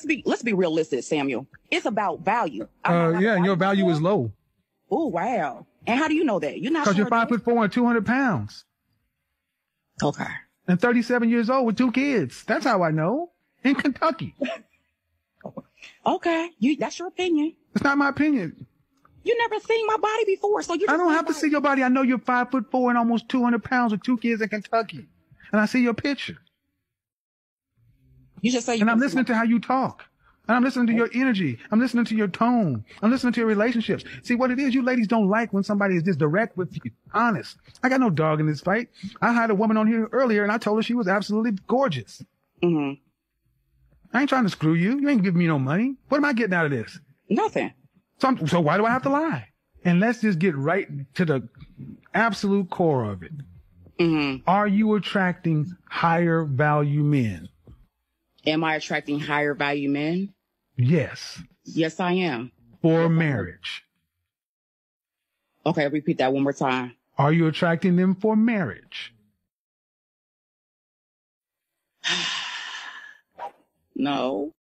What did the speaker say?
let's be let's be realistic, Samuel. It's about value. Uh, yeah, and your value is low Oh wow! And how do you know that? You're not because sure you're five foot four and 200 pounds Okay. and 37 years old with two kids. That's how I know. In Kentucky. Okay. You that's your opinion. It's not my opinion. You never seen my body before, so you. I don't have to see your body. I know you're five foot four and almost 200 pounds with two kids in Kentucky. And I see your picture. You just say. And I'm listening to how you talk. And I'm listening to your energy. I'm listening to your tone. I'm listening to your relationships. See what it is, you ladies don't like when somebody is just direct with you. Honest. I got no dog in this fight. I had a woman on here earlier and I told her she was absolutely gorgeous. Mhm. I ain't trying to screw you. You ain't giving me no money. What am I getting out of this? Nothing. So, I'm, so why do I have to lie? And let's just get right to the absolute core of it. Mhm. Are you attracting higher value men? Am I attracting higher value men? Yes. Yes, I am. For marriage. Okay, repeat that one more time. Are you attracting them for marriage? No.